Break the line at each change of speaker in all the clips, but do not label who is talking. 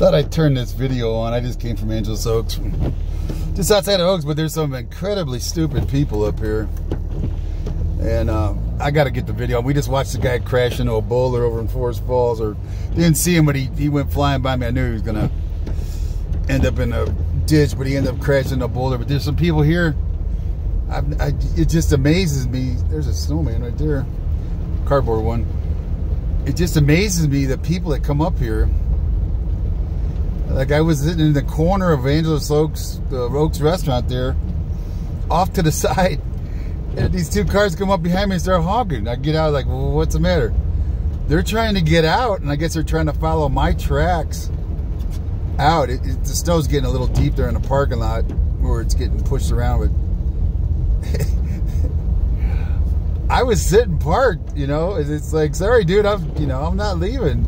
Thought I'd turn this video on. I just came from Angelus Oaks. Just outside of Oaks, but there's some incredibly stupid people up here. And uh, I got to get the video. We just watched the guy crash into a boulder over in Forest Falls, or didn't see him, but he, he went flying by me. I knew he was going to end up in a ditch, but he ended up crashing into a boulder. But there's some people here. I, I, it just amazes me. There's a snowman right there, cardboard one. It just amazes me that people that come up here like I was sitting in the corner of Angelus Oaks, the Oaks restaurant there, off to the side. And these two cars come up behind me and start honking. I get out like, well, what's the matter? They're trying to get out, and I guess they're trying to follow my tracks out. It, it, the snow's getting a little deep there in the parking lot where it's getting pushed around. But I was sitting parked, you know. It's like, sorry, dude, I'm, you know, I'm not leaving.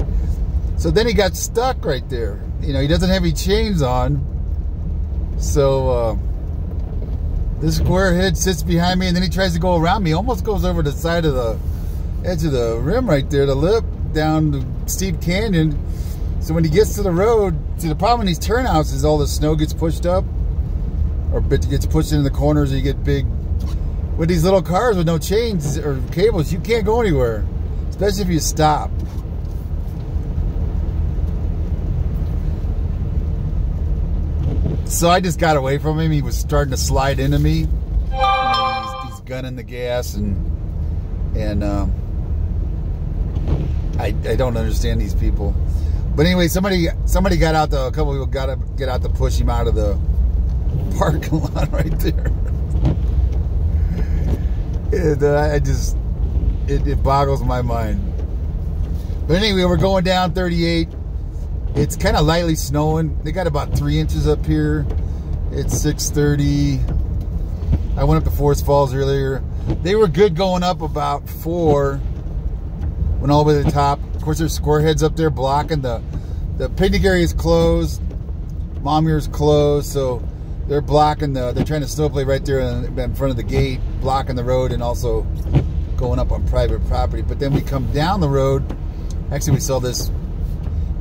So then he got stuck right there you know, he doesn't have any chains on. So, uh, this squarehead sits behind me and then he tries to go around me. Almost goes over the side of the edge of the rim right there, the lip down the steep canyon. So when he gets to the road, see the problem in these turnouts is all the snow gets pushed up or gets pushed into the corners and you get big, with these little cars with no chains or cables, you can't go anywhere, especially if you stop. So I just got away from him. He was starting to slide into me. He's, he's, gunning the gas and and um, I I don't understand these people. But anyway, somebody somebody got out the a couple people got to get out to push him out of the parking lot right there. and uh, I just it, it boggles my mind. But anyway, we're going down 38 it's kind of lightly snowing. They got about three inches up here. It's 6.30. I went up to Forest Falls earlier. They were good going up about four. Went all the way to the top. Of course, there's squareheads up there blocking the the picnic area is closed. Momyer's closed, so they're blocking the. They're trying to snowplay right there in front of the gate, blocking the road, and also going up on private property. But then we come down the road. Actually, we saw this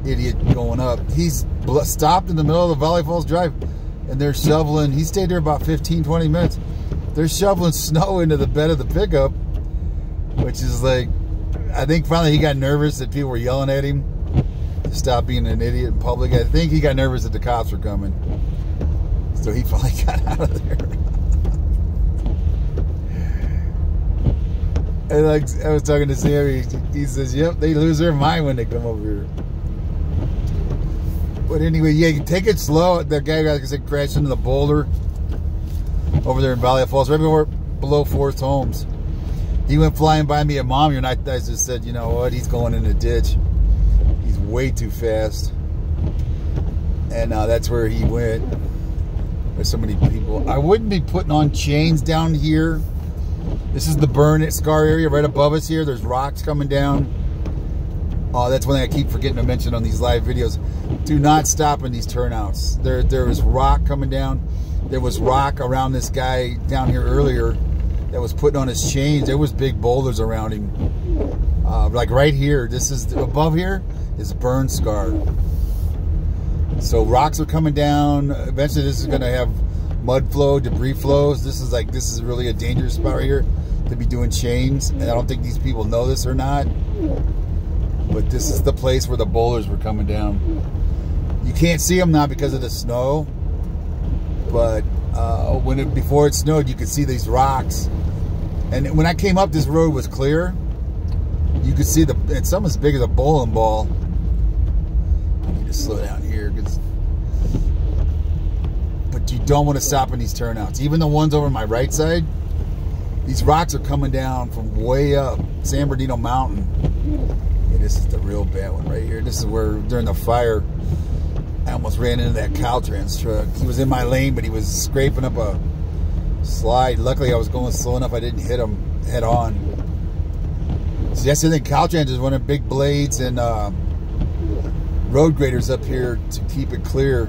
idiot going up. He's stopped in the middle of the Valley Falls Drive and they're shoveling. He stayed there about 15, 20 minutes. They're shoveling snow into the bed of the pickup, which is like, I think finally he got nervous that people were yelling at him to stop being an idiot in public. I think he got nervous that the cops were coming. So he finally got out of there. and like I was talking to Sammy, he says, "Yep, they lose their mind when they come over here." But anyway, yeah, you take it slow. The guy, like I said, crashed into the boulder over there in Valley Falls, right before, below Forest Homes. He went flying by me at Mom, and I, I just said, you know what, he's going in a ditch. He's way too fast. And uh, that's where he went. There's so many people. I wouldn't be putting on chains down here. This is the burn scar area right above us here. There's rocks coming down. Oh, that's one thing I keep forgetting to mention on these live videos. Do not stop in these turnouts. There, there is rock coming down. There was rock around this guy down here earlier that was putting on his chains. There was big boulders around him. Uh, like right here, this is above here is burn scar. So rocks are coming down. Eventually, this is going to have mud flow, debris flows. This is like this is really a dangerous spot right here to be doing chains. And I don't think these people know this or not but this is the place where the boulders were coming down. You can't see them now because of the snow, but uh, when it, before it snowed, you could see these rocks. And when I came up, this road was clear. You could see the, it's some as big as a bowling ball. I need to slow down here because, but you don't want to stop in these turnouts. Even the ones over my right side, these rocks are coming down from way up San Bernardino Mountain this is the real bad one right here. This is where during the fire, I almost ran into that Caltrans truck. He was in my lane, but he was scraping up a slide. Luckily, I was going slow enough I didn't hit him head on. So that's the thing. Caltrans is one running big blades and uh, road graders up here to keep it clear.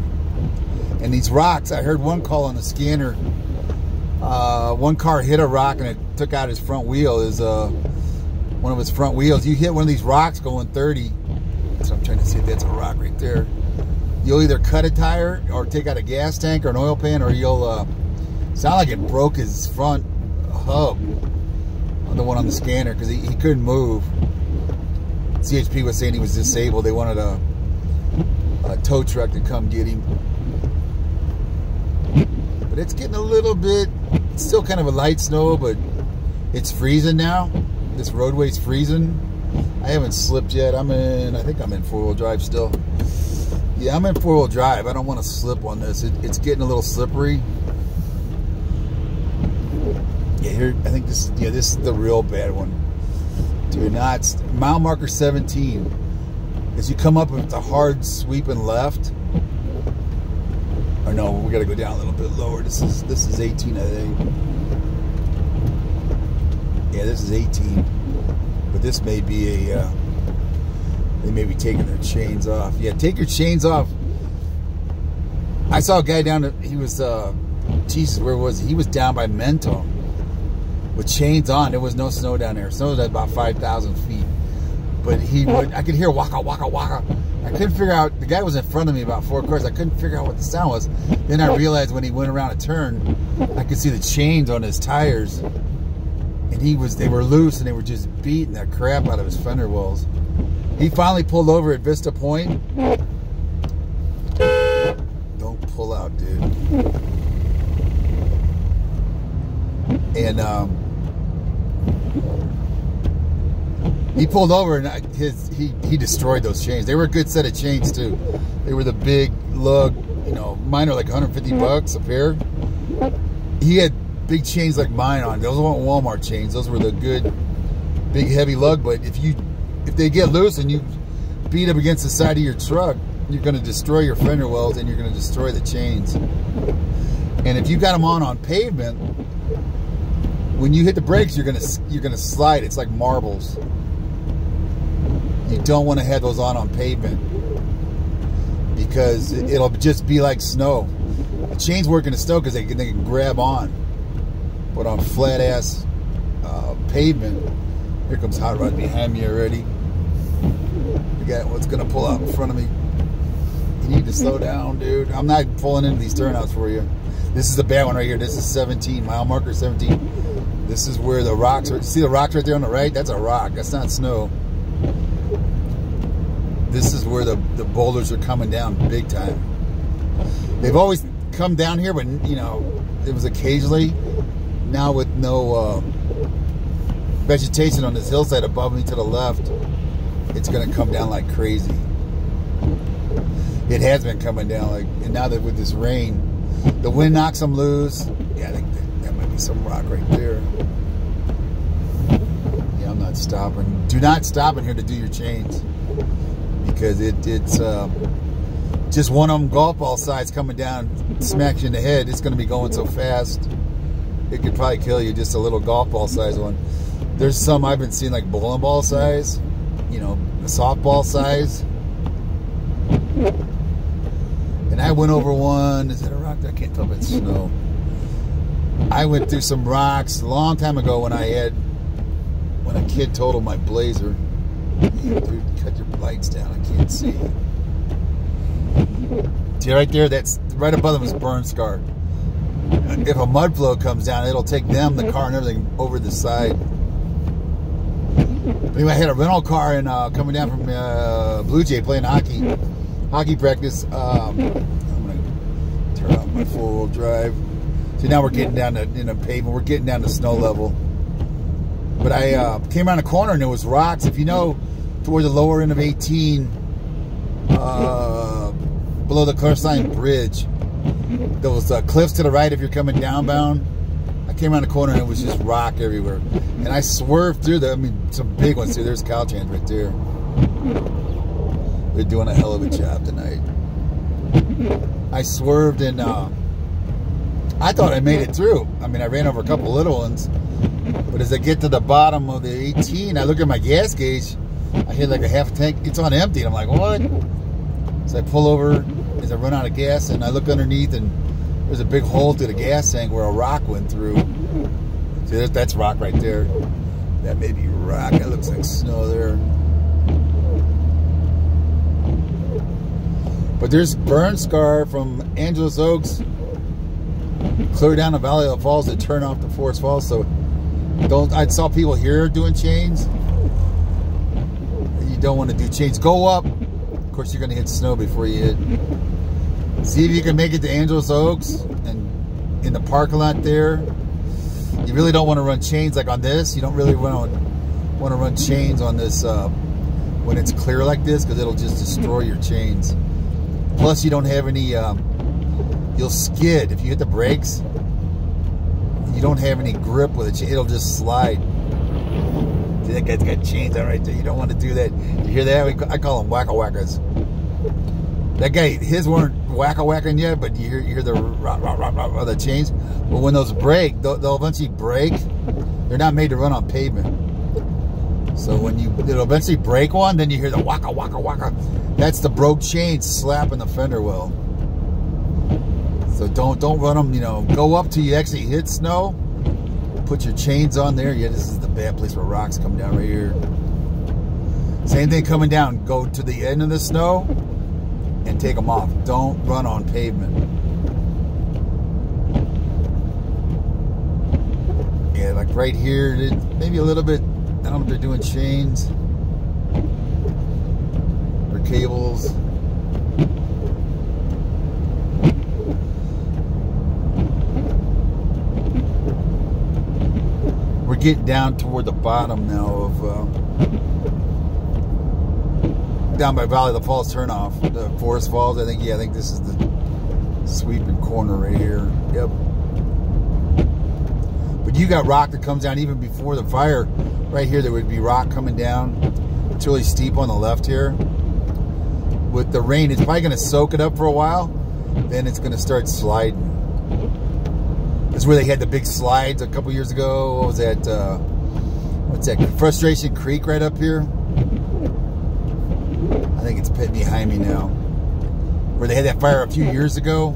And these rocks, I heard one call on the scanner. Uh, one car hit a rock and it took out his front wheel. Is uh, one of its front wheels. You hit one of these rocks going 30. So I'm trying to see if that's a rock right there. you'll either cut a tire or take out a gas tank or an oil pan, or you'll uh, sound like it broke his front hub on the one on the scanner because he, he couldn't move. CHP was saying he was disabled. They wanted a, a tow truck to come get him. But it's getting a little bit, it's still kind of a light snow, but it's freezing now. This roadway's freezing. I haven't slipped yet. I'm in, I think I'm in four-wheel drive still. Yeah, I'm in four-wheel drive. I don't want to slip on this. It, it's getting a little slippery. Yeah, here, I think this, yeah, this is the real bad one. Do not, mile marker 17. As you come up with the hard sweeping left, or no, we got to go down a little bit lower. This is, this is 18, I think. Yeah, this is 18. But this may be a, uh, they may be taking their chains off. Yeah, take your chains off. I saw a guy down, he was, uh, Jesus, where was he? He was down by Mentone with chains on. There was no snow down there. Snow was at about 5,000 feet. But he would, I could hear waka, waka, waka. I couldn't figure out, the guy was in front of me about four cars. I couldn't figure out what the sound was. Then I realized when he went around a turn, I could see the chains on his tires. And he was, they were loose and they were just beating the crap out of his fender wells. He finally pulled over at Vista Point. Don't pull out, dude. And um, he pulled over and his he he destroyed those chains. They were a good set of chains too. They were the big lug, you know, mine are like 150 bucks a pair. He had big chains like mine on. Those weren't Walmart chains. Those were the good, big heavy lug. But if you if they get loose and you beat up against the side of your truck, you're going to destroy your fender wells and you're going to destroy the chains. And if you got them on on pavement, when you hit the brakes, you're gonna you're gonna slide. It's like marbles. You don't want to have those on on pavement because it'll just be like snow. The chains work in the snow because they, they can grab on, but on flat ass uh, pavement, here comes hot rod behind me already. We got what's gonna pull out in front of me. You need to slow down, dude. I'm not pulling into these turnouts for you. This is the bad one right here. This is 17, mile marker 17. This is where the rocks are. See the rocks right there on the right? That's a rock. That's not snow. This is where the, the boulders are coming down big time. They've always come down here, but, you know, it was occasionally. Now with no uh, vegetation on this hillside above me to the left, it's going to come down like crazy. It has been coming down like, and now that with this rain, the wind knocks them loose. Yeah, I think that, that might be some rock right there. Yeah, I'm not stopping. Do not stop in here to do your chains because it, it's uh, just one of them golf ball size coming down, smacks you in the head. It's going to be going so fast. It could probably kill you. Just a little golf ball size one. There's some I've been seeing like bowling ball size, you know, softball size. And I went over one. Is that a rock? I can't tell if it's snow. I went through some rocks a long time ago when I had when a kid totaled my blazer. Dude, cut your lights down. I can't see. See right there? That's right above them is burn scar. If a mud flow comes down, it'll take them, the car, and everything over the side. Anyway, I had a rental car and uh, coming down from uh, Blue Jay playing hockey hockey practice. Um, I'm gonna turn off my four-wheel drive. So now we're getting down to in a pavement. We're getting down to snow level. But I uh, came around a corner and there was rocks. If you know, toward the lower end of 18, uh, below the Clarksline Bridge, was uh, cliffs to the right if you're coming downbound. I came around the corner and it was just rock everywhere. And I swerved through the, I mean, some big ones See, There's Caltrans right there. They're doing a hell of a job tonight. I swerved and uh, I thought I made it through. I mean, I ran over a couple little ones. But as I get to the bottom of the 18, I look at my gas gauge. I hit like a half tank. It's on empty. And I'm like, what? So I pull over I run out of gas and I look underneath and there's a big hole to the gas tank where a rock went through. See, that's rock right there. That may be rock. That looks like snow there. But there's burn scar from Angelus Oaks clear down the Valley of the Falls to turn off the Forest Falls. So don't. I saw people here doing chains. You don't want to do chains. Go up. Of course, you're going to hit snow before you hit. See if you can make it to Angelus Oaks and in the parking lot there. You really don't want to run chains like on this. You don't really want to want to run chains on this uh, when it's clear like this because it'll just destroy your chains. Plus, you don't have any. Um, you'll skid if you hit the brakes. You don't have any grip with it. It'll just slide. See, that guy's got chains on right there. You don't want to do that. You hear that? I call them wacka wackas. That guy, his weren't wacka whacking yet, but you hear, you hear the rah, rah, rah, rah, the chains. But when those break, they'll, they'll eventually break. They're not made to run on pavement. So when you it'll eventually break one, then you hear the waka waka waka. That's the broke chain slapping the fender well. So don't don't run them. You know, go up till you actually hit snow. Put your chains on there. Yeah, this is the bad place where rocks come down right here. Same thing coming down. Go to the end of the snow and take them off. Don't run on pavement. Yeah, like right here, maybe a little bit I don't know if they're doing chains or cables. We're getting down toward the bottom now of uh, down by Valley of the Falls turnoff, the Forest Falls. I think yeah, I think this is the sweeping corner right here. Yep. But you got rock that comes down even before the fire right here there would be rock coming down. It's really steep on the left here. With the rain, it's probably going to soak it up for a while. Then it's going to start sliding. That's where they had the big slides a couple years ago. What was that? Uh, what's that? Frustration Creek right up here. I think it's pit behind me now. Where they had that fire a few years ago.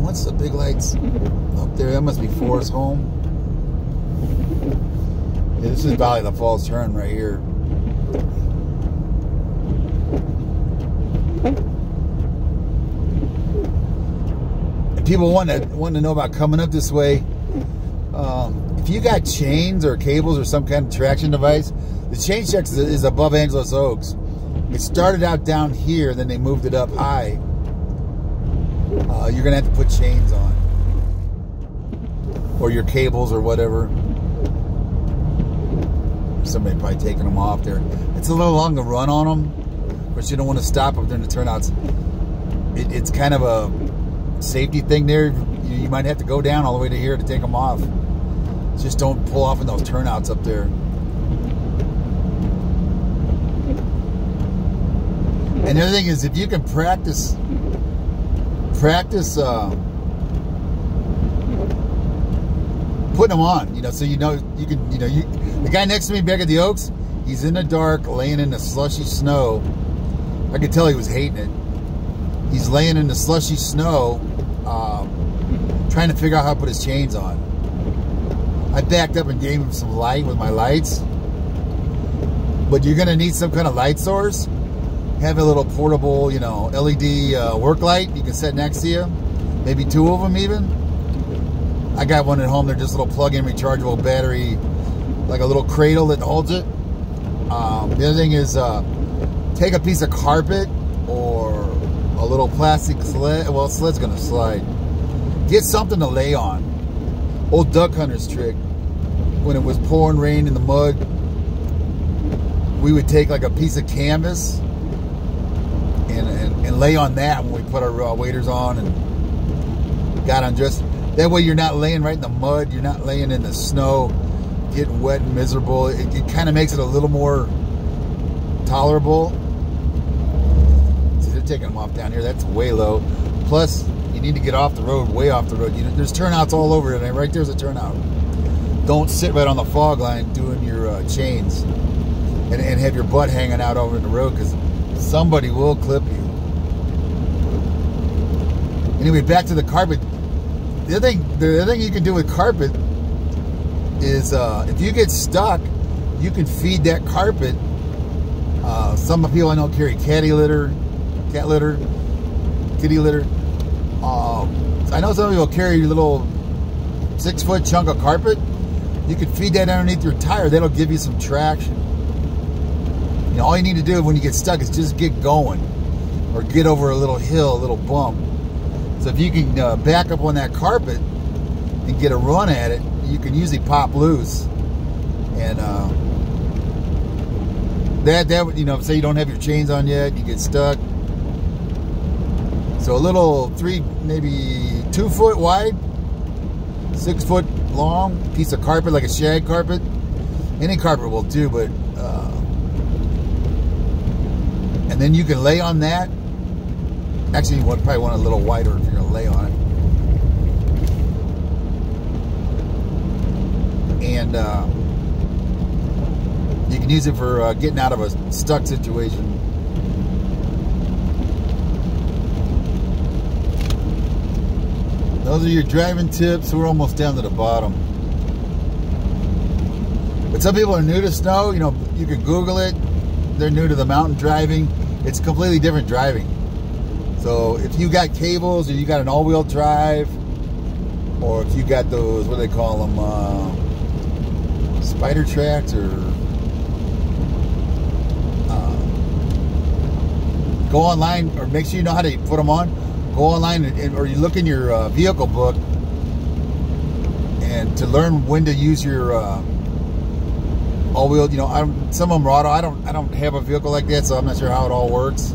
what's the big lights up there? That must be Forest Home. Yeah, this is Valley of the Falls turn right here. And people want to want to know about coming up this way. Um, if you got chains or cables or some kind of traction device, the chain check is above Angelus Oaks. It started out down here, then they moved it up high. Uh, you're gonna have to put chains on. Or your cables or whatever. Somebody probably taking them off there. It's a little long to run on them but you don't want to stop them during the turnouts. It, it's kind of a safety thing there. You, you might have to go down all the way to here to take them off just don't pull off in those turnouts up there and the other thing is if you can practice practice uh, putting them on, you know, so you know you can, you know, you the guy next to me back at the Oaks, he's in the dark, laying in the slushy snow. I could tell he was hating it. He's laying in the slushy snow, um, trying to figure out how to put his chains on. I backed up and gave him some light with my lights. But you're gonna need some kind of light source have a little portable, you know, LED uh, work light you can set next to you. Maybe two of them even. I got one at home. They're just a little plug-in rechargeable battery, like a little cradle that holds it. Um, the other thing is uh, take a piece of carpet or a little plastic sled. Well, sled's gonna slide. Get something to lay on. Old duck hunter's trick. When it was pouring rain in the mud, we would take like a piece of canvas and, and, and lay on that when we put our uh, waders on and got undressed. That way you're not laying right in the mud. You're not laying in the snow, getting wet and miserable. It, it kind of makes it a little more tolerable. See, they're taking them off down here. That's way low. Plus, need to get off the road, way off the road. You know, there's turnouts all over it. Right there's a turnout. Don't sit right on the fog line doing your uh, chains and, and have your butt hanging out over in the road because somebody will clip you. Anyway, back to the carpet. The other thing, the other thing you can do with carpet is uh, if you get stuck, you can feed that carpet Uh, some people I know carry caddy litter, cat litter, kitty litter. Um, I know some of you will carry a little six foot chunk of carpet. You can feed that underneath your tire. That'll give you some traction. You know, all you need to do when you get stuck is just get going or get over a little hill, a little bump. So if you can uh, back up on that carpet and get a run at it, you can usually pop loose. And uh, that that you know, say you don't have your chains on yet, you get stuck. So a little three, maybe two foot wide, six foot long piece of carpet, like a shag carpet. Any carpet will do, but uh, and then you can lay on that. Actually, you would probably want a little wider if you're to lay on it. And uh, you can use it for uh, getting out of a stuck situation. Those are your driving tips. We're almost down to the bottom. But some people are new to snow. You know, you can Google it. They're new to the mountain driving. It's completely different driving. So if you got cables or you got an all-wheel drive, or if you got those, what do they call them, uh, spider tracks or uh, go online or make sure you know how to put them on. Go online and, or you look in your uh, vehicle book and to learn when to use your uh, all-wheel. You know, I'm, some of them are auto. I don't. I don't have a vehicle like that, so I'm not sure how it all works.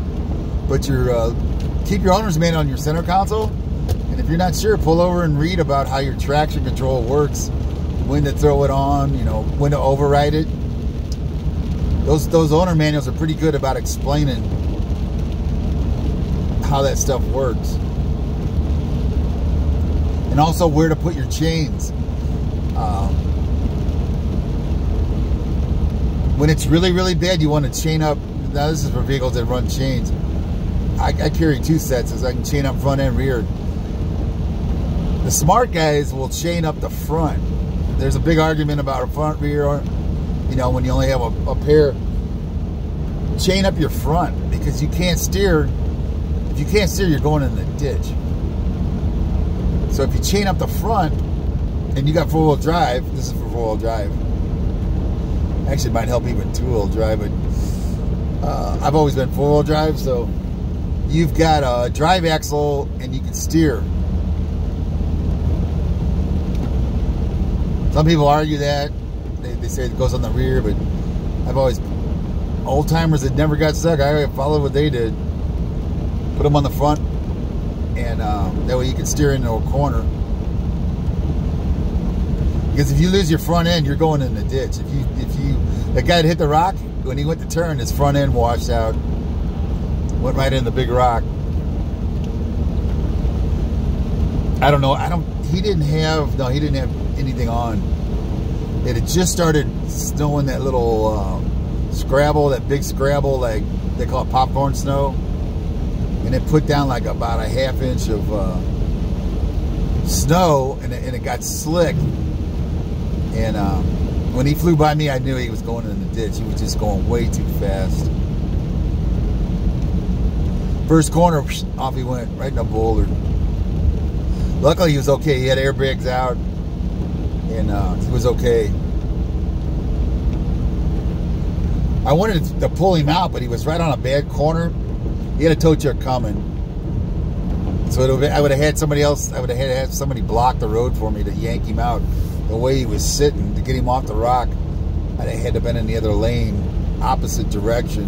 But your uh, keep your owner's manual on your center console. And if you're not sure, pull over and read about how your traction control works, when to throw it on, you know, when to override it. Those those owner manuals are pretty good about explaining how that stuff works. And also where to put your chains. Um, when it's really, really bad, you want to chain up. Now, this is for vehicles that run chains. I, I carry two sets, so I can chain up front and rear. The smart guys will chain up the front. There's a big argument about a front rear, you know, when you only have a, a pair. Chain up your front because you can't steer. You can't steer, you're going in the ditch. So if you chain up the front and you got four-wheel drive, this is for four-wheel drive. Actually, might help even two-wheel drive, but uh, I've always been four-wheel drive, so you've got a drive axle and you can steer. Some people argue that. They, they say it goes on the rear, but I've always, old timers that never got stuck, I followed what they did. Put them on the front, and uh, that way you can steer into a corner. Because if you lose your front end, you're going in the ditch. If you, if you, that guy hit the rock, when he went to turn, his front end washed out. Went right in the big rock. I don't know. I don't. He didn't have. No, he didn't have anything on. It had just started snowing that little uh, scrabble, that big scrabble, like they call it popcorn snow, and it put down like about a half inch of uh, snow, and it, and it, got slick. And uh, when he flew by me, I knew he was going in the ditch. He was just going way too fast. First corner, off he went, right in a boulder. Luckily, he was okay. He had airbags out, and uh, he was okay. I wanted to pull him out, but he was right on a bad corner. He had a tow truck coming. So I would have had somebody else, I would have had, somebody block the road for me to yank him out. The way he was sitting, to get him off the rock, I'd have had to been in the other lane, opposite direction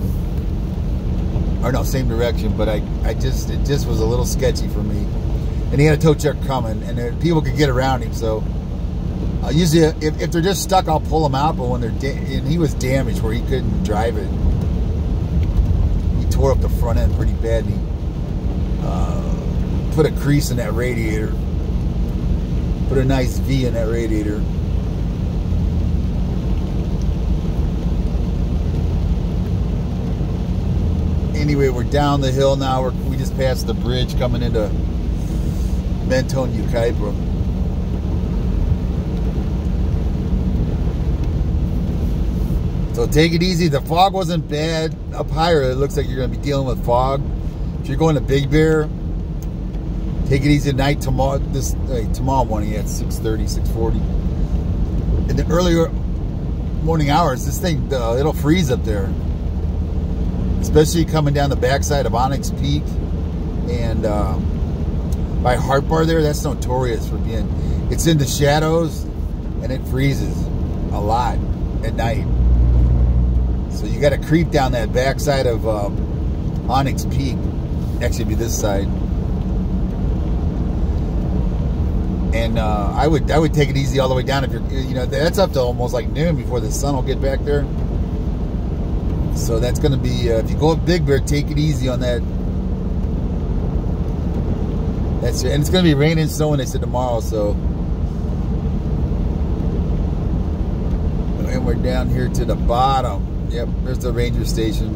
or no, same direction, but I, I just, it just was a little sketchy for me. And he had a tow truck coming, and there, people could get around him, so uh, usually if, if they're just stuck, I'll pull them out, but when they're, and he was damaged where he couldn't drive it. Tore up the front end pretty badly. uh, put a crease in that radiator. Put a nice V in that radiator. anyway, we're down the hill now. We're, we just passed the bridge coming into Mentone, Yucaipa. So take it easy. The fog wasn't bad up higher. It looks like you're going to be dealing with fog. If you're going to Big Bear, take it easy tonight. Tomorrow, this tomorrow morning at 6:30, 6:40. In the earlier morning hours, this thing uh, it'll freeze up there, especially coming down the backside of Onyx Peak and uh, by Heart Bar there. That's notorious for being. It's in the shadows and it freezes a lot at night. So you got to creep down that backside of um, Onyx Peak. Actually, be this side. And uh, I would I would take it easy all the way down if you're you know that's up to almost like noon before the sun will get back there. So that's going to be uh, if you go up Big Bear, take it easy on that. That's it. and it's going to be raining and snowing. They said tomorrow, so. And we're down here to the bottom. Yep, there's the ranger station.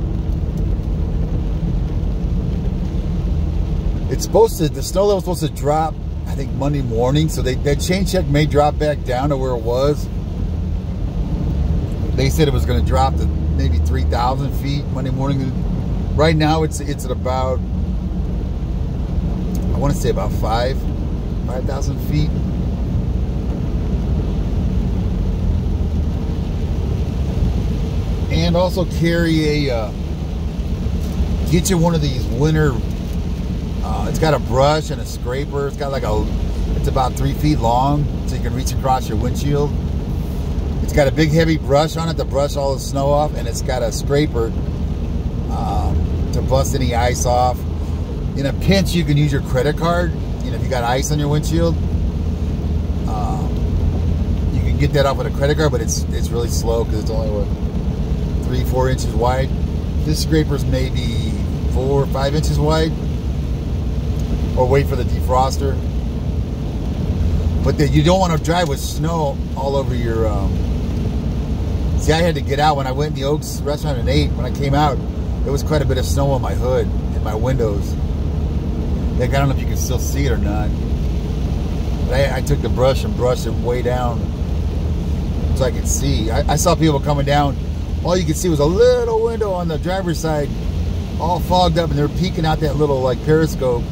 It's supposed to, the snow level's supposed to drop, I think, Monday morning. So they, that chain check may drop back down to where it was. They said it was going to drop to maybe 3,000 feet Monday morning. Right now, it's it's at about, I want to say about five, 5,000 feet. And also carry a uh, get you one of these winter uh, it's got a brush and a scraper. It's got like a it's about three feet long so you can reach across your windshield. It's got a big heavy brush on it to brush all the snow off and it's got a scraper um, to bust any ice off. In a pinch you can use your credit card you know if you got ice on your windshield. Um, you can get that off with a credit card but it's it's really slow because it's only what three, four inches wide. This scraper's maybe four or five inches wide. Or wait for the defroster. But the, you don't want to drive with snow all over your... Um... See, I had to get out when I went in the Oaks restaurant at 8. When I came out, there was quite a bit of snow on my hood and my windows. Like, I don't know if you can still see it or not. But I, I took the brush and brushed it way down so I could see. I, I saw people coming down all you could see was a little window on the driver's side all fogged up and they're peeking out that little like periscope.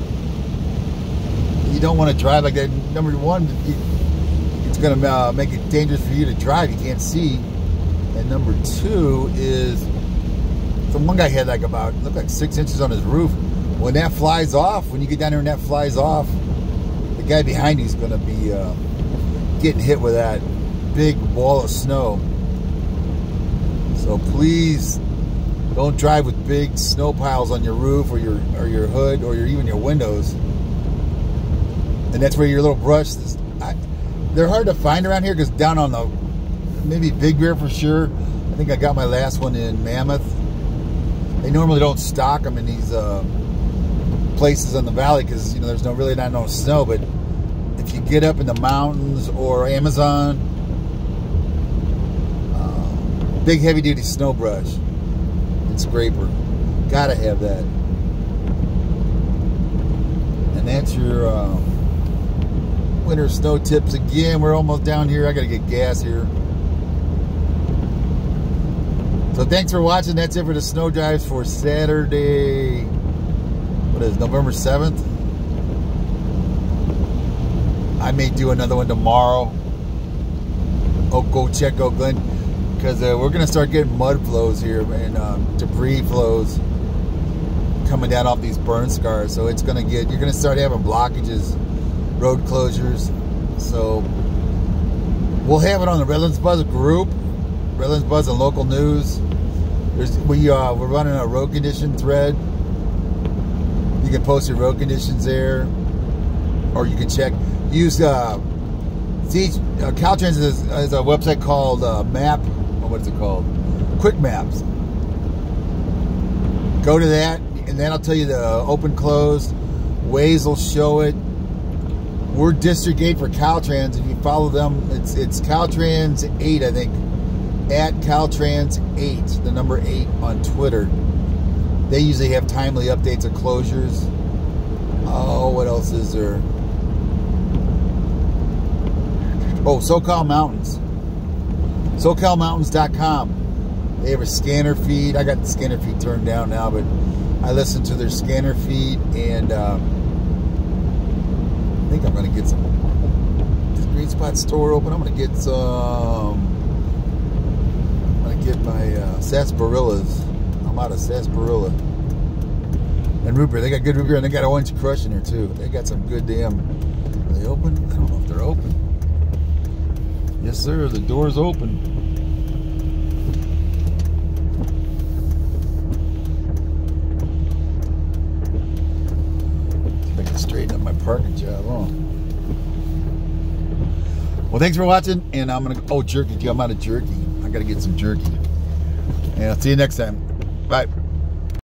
You don't want to drive like that. Number one it's going to uh, make it dangerous for you to drive. You can't see. And number two is the one guy had like about looked like six inches on his roof. When that flies off when you get down there and that flies off the guy behind you is going to be uh, getting hit with that big wall of snow so please don't drive with big snow piles on your roof or your or your hood or your even your windows. And that's where your little brush is. I, they're hard to find around here because down on the maybe Big Bear for sure. I think I got my last one in Mammoth. They normally don't stock them in these uh, places in the valley because you know there's no really not no snow. But if you get up in the mountains or Amazon Big heavy duty snow brush and scraper. Gotta have that. And that's your uh, winter snow tips again. We're almost down here. I gotta get gas here. So thanks for watching. That's it for the snow drives for Saturday. What is November 7th? I may do another one tomorrow. Oh, go check out Glen because uh, we're to start getting mud flows here and um, debris flows coming down off these burn scars. So it's to get, you're to start having blockages, road closures. So we'll have it on the Redlands Buzz group, Redlands Buzz and local news. There's, we, uh, we're running a road condition thread. You can post your road conditions there, or you can check, use, uh, see, uh, Caltrans is, is a website called uh, Map what's it called? Quick Maps. Go to that, and then I'll tell you the open, closed. Waze will show it. We're District 8 for Caltrans. If you follow them, it's it's Caltrans 8, I think. At Caltrans 8, the number 8 on Twitter. They usually have timely updates of closures. Oh, what else is there? Oh, SoCal Mountains. SoCalMountains.com. They have a scanner feed. I got the scanner feed turned down now, but I listen to their scanner feed, and um, I think I'm going to get some. Is Green Spot store open? I'm going to get some. I'm going to get my uh, sarsaparillas. I'm out of sarsaparilla. And root beer. They got good root beer, and they got orange crush in there too. They got some good damn. Are they open? I don't know if they're open. Yes, sir. The door's open. I can straighten up my parking job, huh? Well, thanks for watching, and I'm gonna. Oh, jerky! I'm out of jerky. I gotta get some jerky. And I'll see you next time. Bye.